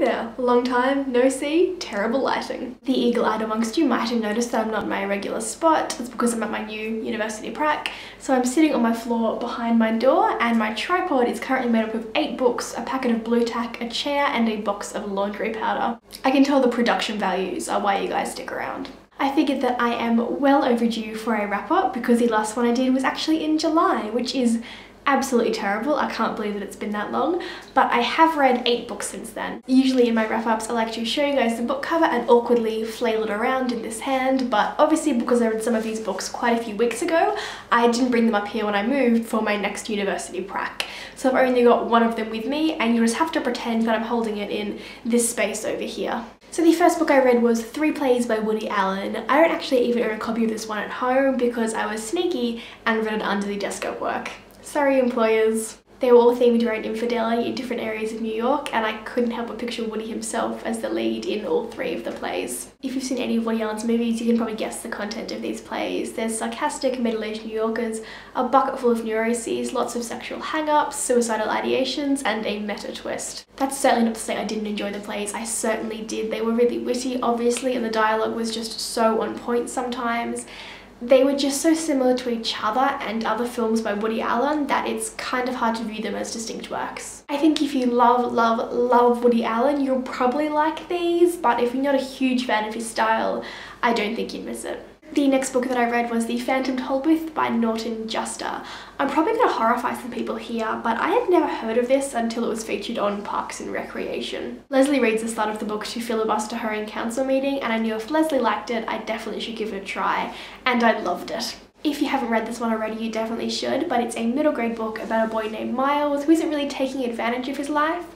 there. Long time, no see, terrible lighting. The eagle-eyed amongst you might have noticed that I'm not in my regular spot. That's because I'm at my new university prac. So I'm sitting on my floor behind my door and my tripod is currently made up of eight books, a packet of Blu Tack, a chair and a box of laundry powder. I can tell the production values are why you guys stick around. I figured that I am well overdue for a wrap up because the last one I did was actually in July, which is absolutely terrible. I can't believe that it's been that long, but I have read eight books since then. Usually in my wrap-ups, I like to show you guys the book cover and awkwardly flail it around in this hand, but obviously because I read some of these books quite a few weeks ago, I didn't bring them up here when I moved for my next university prac. So I've only got one of them with me and you just have to pretend that I'm holding it in this space over here. So the first book I read was Three Plays by Woody Allen. I don't actually even own a copy of this one at home because I was sneaky and read it under the desk at work. Sorry employers. They were all themed around infidelity in different areas of New York and I couldn't help but picture Woody himself as the lead in all three of the plays. If you've seen any of Woody Allen's movies you can probably guess the content of these plays. There's sarcastic middle-aged New Yorkers, a bucket full of neuroses, lots of sexual hang-ups, suicidal ideations and a meta twist. That's certainly not to say I didn't enjoy the plays, I certainly did. They were really witty obviously and the dialogue was just so on point sometimes they were just so similar to each other and other films by Woody Allen that it's kind of hard to view them as distinct works. I think if you love, love, love Woody Allen, you'll probably like these, but if you're not a huge fan of his style, I don't think you'd miss it. The next book that I read was The Phantom Tollbooth by Norton Juster. I'm probably going to horrify some people here, but I had never heard of this until it was featured on Parks and Recreation. Leslie reads the start of the book to filibuster her in council meeting, and I knew if Leslie liked it, I definitely should give it a try, and I loved it. If you haven't read this one already, you definitely should, but it's a middle grade book about a boy named Miles who isn't really taking advantage of his life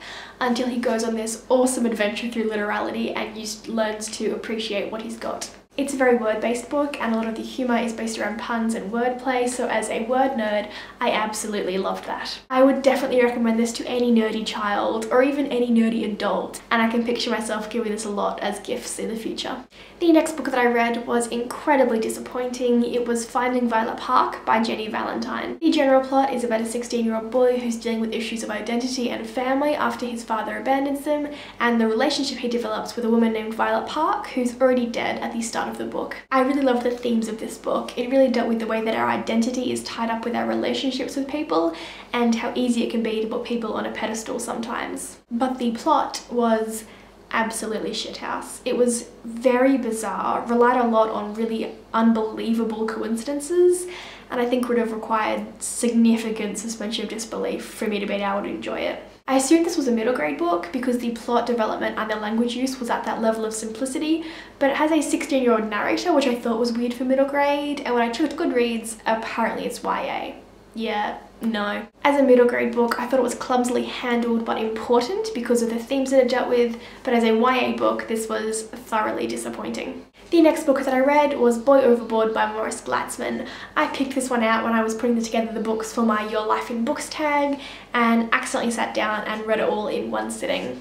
until he goes on this awesome adventure through literality and learns to appreciate what he's got. It's a very word-based book and a lot of the humour is based around puns and wordplay, so as a word nerd, I absolutely loved that. I would definitely recommend this to any nerdy child or even any nerdy adult, and I can picture myself giving this a lot as gifts in the future. The next book that I read was incredibly disappointing. It was Finding Violet Park by Jenny Valentine. The general plot is about a 16-year-old boy who's dealing with issues of identity and family after his father abandons them, and the relationship he develops with a woman named Violet Park, who's already dead at the start of the book. I really love the themes of this book. It really dealt with the way that our identity is tied up with our relationships with people and how easy it can be to put people on a pedestal sometimes. But the plot was absolutely shithouse. It was very bizarre, relied a lot on really unbelievable coincidences, and I think would have required significant suspension of disbelief for me to be able to enjoy it. I assumed this was a middle grade book because the plot development and the language use was at that level of simplicity, but it has a 16 year old narrator which I thought was weird for middle grade and when I checked Goodreads, apparently it's YA. Yeah, no. As a middle grade book, I thought it was clumsily handled but important because of the themes that it dealt with, but as a YA book, this was thoroughly disappointing. The next book that I read was Boy Overboard by Morris Gleitzman. I picked this one out when I was putting together the books for my Your Life in Books tag and accidentally sat down and read it all in one sitting.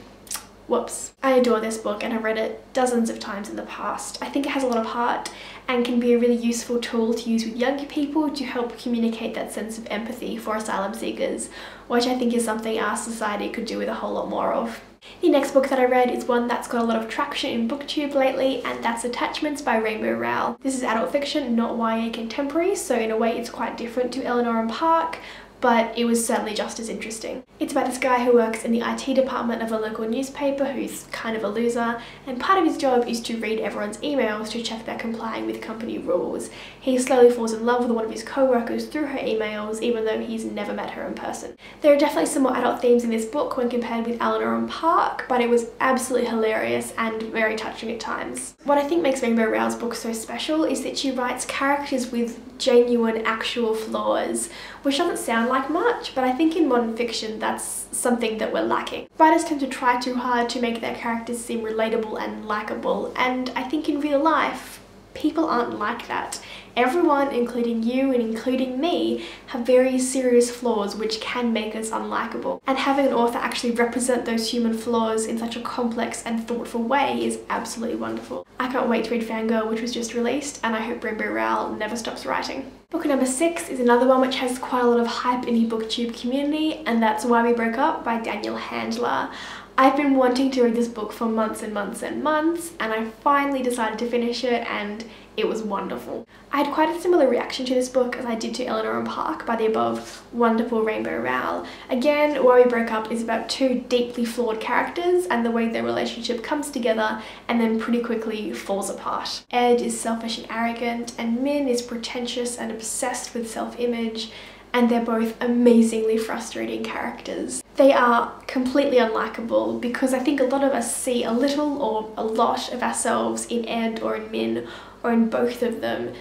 Whoops. I adore this book and I've read it dozens of times in the past. I think it has a lot of heart and can be a really useful tool to use with younger people to help communicate that sense of empathy for asylum seekers, which I think is something our society could do with a whole lot more of. The next book that I read is one that's got a lot of traction in booktube lately and that's Attachments by Rainbow Rowell. This is adult fiction, not YA contemporary, so in a way it's quite different to Eleanor and Park, but it was certainly just as interesting. It's about this guy who works in the IT department of a local newspaper who's kind of a loser, and part of his job is to read everyone's emails to check they're complying with company rules. He slowly falls in love with one of his co-workers through her emails, even though he's never met her in person. There are definitely some more adult themes in this book when compared with Eleanor and Park, but it was absolutely hilarious and very touching at times. What I think makes Rainbow Rowell's book so special is that she writes characters with genuine actual flaws, which doesn't sound like much, but I think in modern fiction that's something that we're lacking. Writers tend to try too hard to make their characters seem relatable and likable, and I think in real life, people aren't like that. Everyone, including you and including me, have very serious flaws which can make us unlikable. And having an author actually represent those human flaws in such a complex and thoughtful way is absolutely wonderful. I can't wait to read Fangirl, which was just released, and I hope Rainbow Rowell never stops writing. Book number six is another one which has quite a lot of hype in the booktube community, and that's Why We Broke Up by Daniel Handler. I've been wanting to read this book for months and months and months and I finally decided to finish it and it was wonderful. I had quite a similar reaction to this book as I did to Eleanor and Park by the above wonderful Rainbow Rowell. Again, Why We Broke Up is about two deeply flawed characters and the way their relationship comes together and then pretty quickly falls apart. Ed is selfish and arrogant and Min is pretentious and obsessed with self-image and they're both amazingly frustrating characters. They are completely unlikable because I think a lot of us see a little or a lot of ourselves in Ed or in Min or in both of them.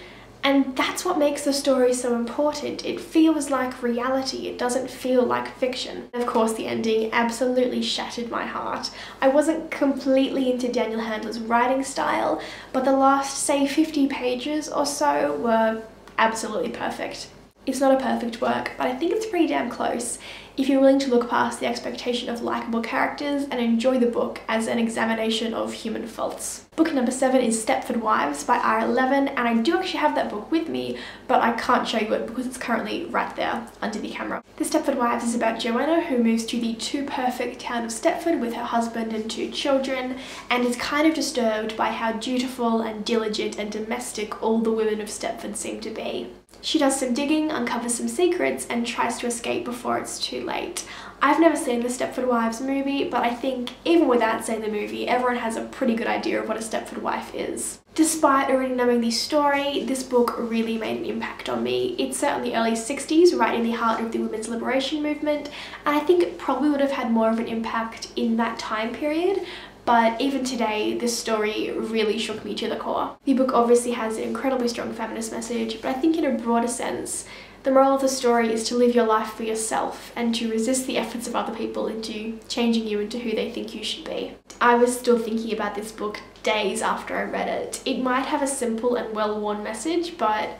And that's what makes the story so important. It feels like reality, it doesn't feel like fiction. Of course, the ending absolutely shattered my heart. I wasn't completely into Daniel Handler's writing style, but the last, say, 50 pages or so were absolutely perfect. It's not a perfect work, but I think it's pretty damn close if you're willing to look past the expectation of likable characters and enjoy the book as an examination of human faults. Book number seven is Stepford Wives by Ira Levin, and I do actually have that book with me, but I can't show you it because it's currently right there under the camera. The Stepford Wives is about Joanna who moves to the too perfect town of Stepford with her husband and two children, and is kind of disturbed by how dutiful and diligent and domestic all the women of Stepford seem to be. She does some digging, uncovers some secrets, and tries to escape before it's too late. I've never seen the Stepford Wives movie, but I think even without seeing the movie, everyone has a pretty good idea of what a Stepford wife is. Despite already knowing the story, this book really made an impact on me. It's in the early 60s, right in the heart of the women's liberation movement, and I think it probably would have had more of an impact in that time period, but even today this story really shook me to the core. The book obviously has an incredibly strong feminist message, but I think in a broader sense, the moral of the story is to live your life for yourself and to resist the efforts of other people into changing you into who they think you should be. I was still thinking about this book days after I read it. It might have a simple and well-worn message, but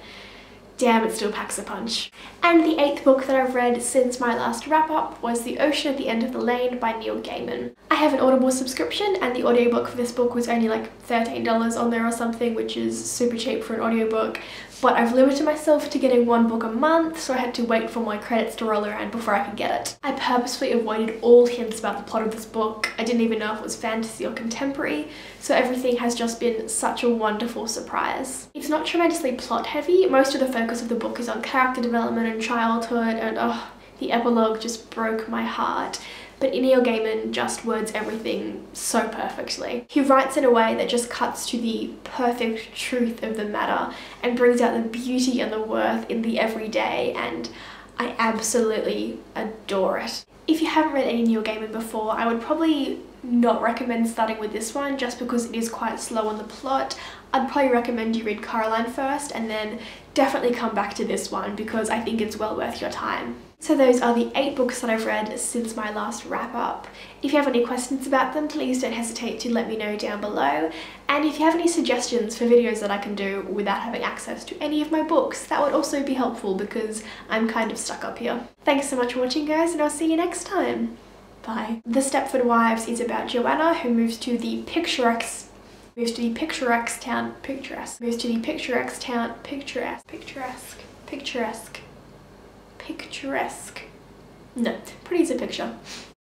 damn, it still packs a punch. And the eighth book that I've read since my last wrap up was The Ocean at the End of the Lane by Neil Gaiman. I have an Audible subscription and the audiobook for this book was only like $13 on there or something, which is super cheap for an audiobook but I've limited myself to getting one book a month so I had to wait for my credits to roll around before I could get it. I purposefully avoided all hints about the plot of this book. I didn't even know if it was fantasy or contemporary, so everything has just been such a wonderful surprise. It's not tremendously plot heavy, most of the focus of the book is on character development and childhood and oh, the epilogue just broke my heart but Neil Gaiman just words everything so perfectly. He writes in a way that just cuts to the perfect truth of the matter and brings out the beauty and the worth in the everyday and I absolutely adore it. If you haven't read any Neil Gaiman before, I would probably not recommend starting with this one just because it is quite slow on the plot. I'd probably recommend you read Coraline first and then definitely come back to this one because I think it's well worth your time. So those are the eight books that I've read since my last wrap up. If you have any questions about them, please don't hesitate to let me know down below. And if you have any suggestions for videos that I can do without having access to any of my books, that would also be helpful because I'm kind of stuck up here. Thanks so much for watching guys and I'll see you next time. Bye. The Stepford Wives is about Joanna who moves to the picturesque moves to the picturesque town picturesque moves to the picturesque town picturesque picturesque picturesque picturesque. No, pretty is a picture.